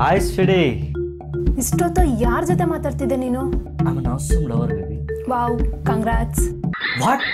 Hi ಸ್ವಿಡಿ ಇಷ್ಟೊತ್ತು ಯಾರ ಜೊತೆ ಮಾತಾಡ್ತಿದ್ದೆ ನೀನು? I on lover baby wow congrats what